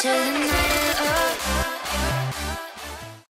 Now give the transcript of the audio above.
to the